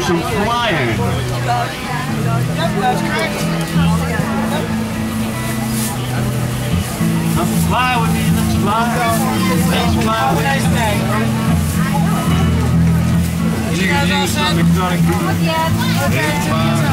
do some flying. Let's fly with me, let's fly. Let's fly with me. You can use some exotic food. It's fine.